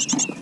you